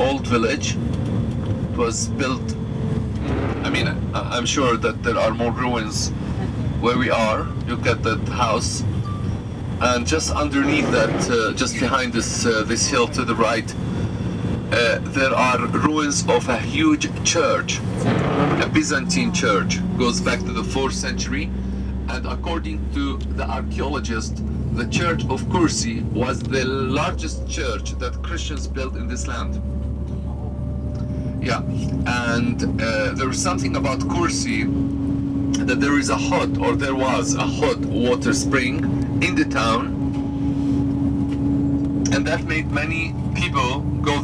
old village. It was built. I mean, I'm sure that there are more ruins where we are. Look at that house, and just underneath that, uh, just behind this uh, this hill to the right, uh, there are ruins of a huge church, a Byzantine church, goes back to the fourth century, and according to the archaeologist, the church of Kursi was the largest church that Christians built in this land. Yeah, and uh, there's something about Kursi that there is a hot, or there was a hot water spring in the town, and that made many people go